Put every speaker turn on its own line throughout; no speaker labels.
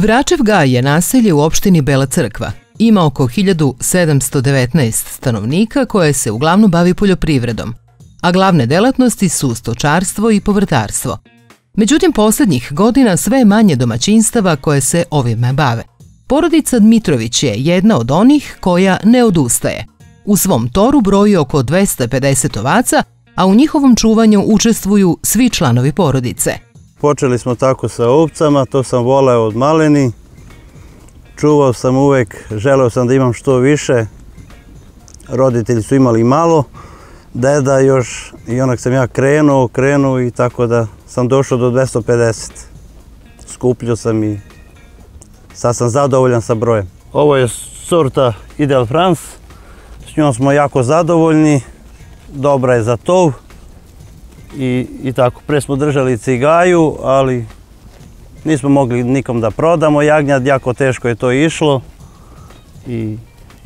Vračev Gaj je naselje u opštini Bela Crkva. Ima oko 1719 stanovnika koje se uglavnom bavi poljoprivredom, a glavne delatnosti su stočarstvo i povrtarstvo. Međutim, poslednjih godina sve je manje domaćinstava koje se ovime bave. Porodica Dmitrović je jedna od onih koja ne odustaje. U svom toru broji oko 250 ovaca, a u njihovom čuvanju učestvuju svi članovi porodice.
Počeli smo tako sa ovcama, to sam voleo od maleni. Čuvao sam uvek, želeo sam da imam što više. Roditelji su imali malo, deda još i onak sam ja krenuo, krenuo i tako da sam došao do 250. Skupljio sam i sad sam zadovoljan sa brojem. Ovo je sorta Ideal France, s njom smo jako zadovoljni, dobra je za tov i, i tako. Pre smo držali cigaju, ali nismo mogli nikom da prodamo jagnjad, jako teško je to išlo i,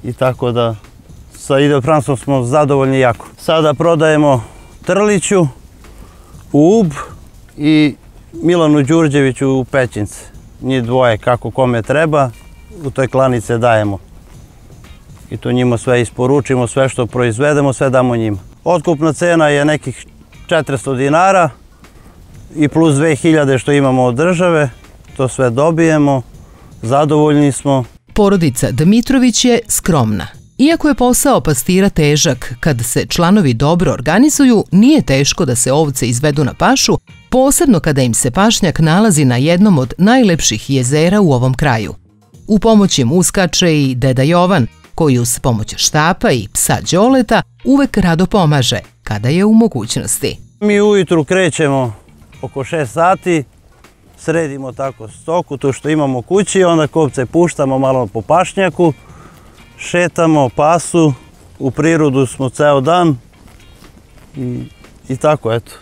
i tako da sa Ideal Franceom smo zadovoljni jako. Sada prodajemo Trliću, Ub i Milanu Đurđeviću u Pećince. Njih dvoje kako kome treba, u toj klanice dajemo. I to njima sve isporučimo, sve što proizvedemo, sve damo njima. Otkupna cena je nekih 400 dinara i plus 2000 što imamo od države. To sve dobijemo, zadovoljni smo.
Porodica Dmitrović je skromna. Iako je posao pastira težak, kad se članovi dobro organizuju, nije teško da se ovce izvedu na pašu, posebno kada im se pašnjak nalazi na jednom od najlepših jezera u ovom kraju. U pomoć im uskače i deda Jovan, koji uz pomoć štapa i psa Đoleta uvek rado pomaže, kada je u mogućnosti.
Mi ujutru krećemo oko 6 sati, sredimo tako stoku, to što imamo kući, onda kopce puštamo malo po pašnjaku, šetamo pasu, u prirodu smo ceo dan i, i tako eto.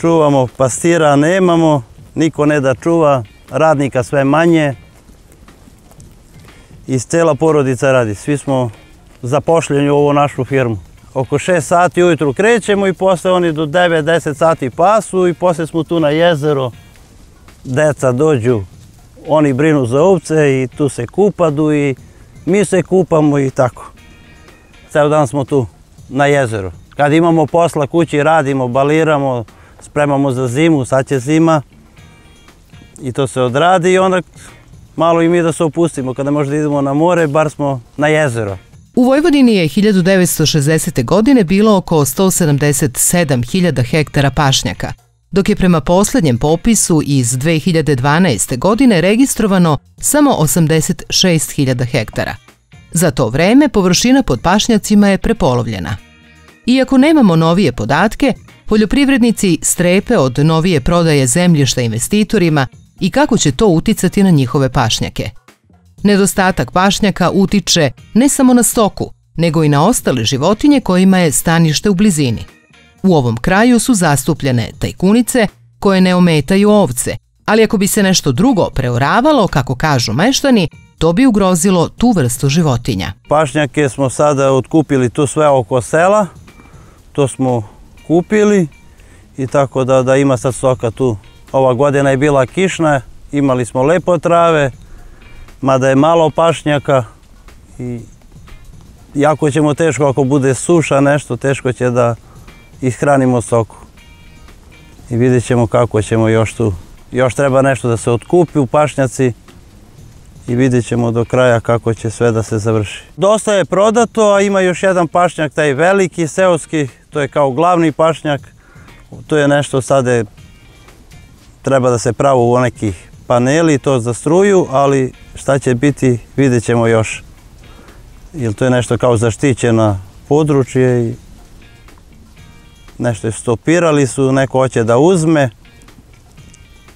Čuvamo pastira, nemamo, niko ne da čuva, radnika sve manje i cela porodica radi. Svi smo zapošljeni u ovu našu firmu. Oko 6 sati ujutru krećemo i posle oni do 9-10 sati pasu i posle smo tu na jezero. Deca dođu, oni brinu za ovce i tu se kupadu i mi se kupamo i tako. Ceo dan smo tu na jezeru. Kad imamo posla kući radimo, baliramo, spremamo za zimu, sad će zima i to se odradi i onda malo i mi da se opustimo. Kada možda idemo na more, bar smo na jezero.
U Vojvodini je 1960. godine bilo oko 177.000 hektara pašnjaka, dok je prema poslednjem popisu iz 2012. godine registrovano samo 86.000 hektara. Za to vreme površina pod pašnjacima je prepolovljena. Iako nemamo novije podatke, poljoprivrednici strepe od novije prodaje zemljišta investitorima i kako će to uticati na njihove pašnjake. Nedostatak pašnjaka utiče ne samo na stoku, nego i na ostale životinje kojima je stanište u blizini. U ovom kraju su zastupljene tajkunice koje ne ometaju ovce, ali ako bi se nešto drugo preoravalo, kako kažu meštani, to bi ugrozilo tu vrstu životinja.
Pašnjake smo sada otkupili tu sve oko sela, to smo kupili i tako da, da ima sad stoka tu. Ova godina je bila kišna, imali smo lepo trave, mada je malo pašnjaka i jako ćemo teško ako bude suša nešto, teško će da ishranimo soku. I vidjet ćemo kako ćemo još tu. Još treba nešto da se otkupi u pašnjaci i vidjet ćemo do kraja kako će sve da se završi. Dosta je prodato, a ima još jedan pašnjak, taj veliki, seoski, to je kao glavni pašnjak. To je nešto sada treba da se pravu u nekih paneli, to za struju, ali šta će biti vidjet ćemo još. Jer to je nešto kao zaštićeno područje i nešto je stopirali su, neko hoće da uzme.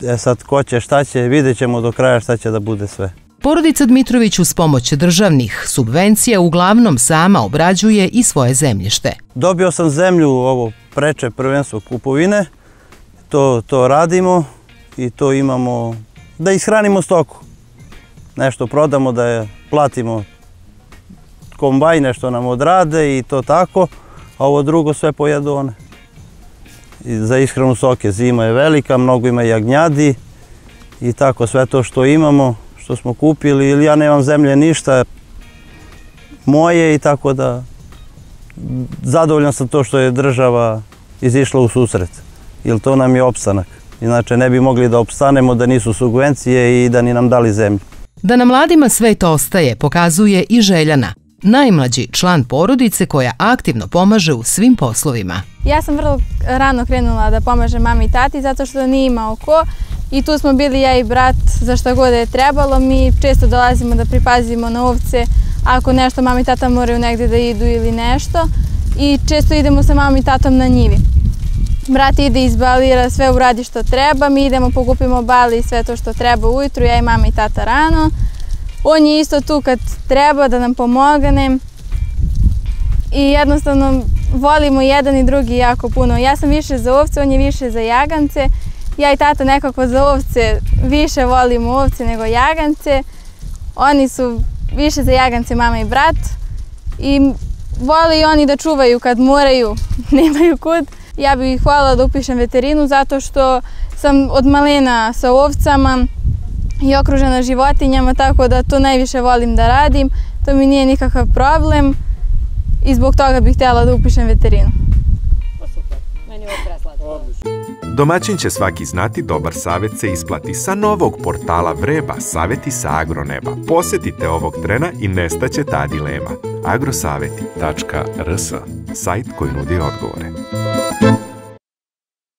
E sad ko će, šta će, vidjet ćemo do kraja šta će da bude sve.
Porodica Dmitrović uz pomoć državnih subvencija uglavnom sama obrađuje i svoje zemljište.
Dobio sam zemlju, ovo preče prvenstvo kupovine, to, to radimo i to imamo da ishranimo stoku. Nešto prodamo da je platimo kombajne što nam odrade i to tako, a ovo drugo sve pojedu one. I za ishranu soke zima je velika, mnogo ima jagnjadi i tako sve to što imamo, što smo kupili ili ja nemam zemlje ništa moje i tako da zadovoljan sam to što je država izišla u susret, jer to nam je opstanak. Inače ne bi mogli da opstanemo da nisu subvencije i da ni nam dali zemlju.
Da na mladima svet ostaje pokazuje i Željana, najmlađi član porodice koja aktivno pomaže u svim poslovima.
Ja sam vrlo rano krenula da pomažem mami i tati zato što nije imao ko i tu smo bili ja i brat za šta god je trebalo. Mi često dolazimo da pripazimo na ovce ako nešto mami i tata moraju negde da idu ili nešto i često idemo sa mamom i tatom na njivi. Brat ide izbalira, sve uradi što treba, mi idemo pokupimo bali i sve to što treba ujutru, ja i mama i tata rano. On je isto tu kad treba da nam pomogne i jednostavno volimo jedan i drugi jako puno. Ja sam više za ovce, on je više za jagance. Ja i tata nekako za ovce više volimo ovce nego jagance. Oni su više za jagance mama i brat i vole i oni da čuvaju kad moraju, nemaju kud. Ja bih hvala da upišem veterinu zato što sam od malena sa ovcama i okružena životinjama, tako da to najviše volim da radim. To mi nije nikakav problem i zbog toga bih htjela da upišem veterinu.
Super, meni je ovo preslatko.
Domaćin će svaki znati dobar savjet se isplati sa novog portala Vreba Saveti sa agroneba. Posetite ovog trena i nestaće ta dilema. agrosaveti.rs Sajt koji nudi odgovore.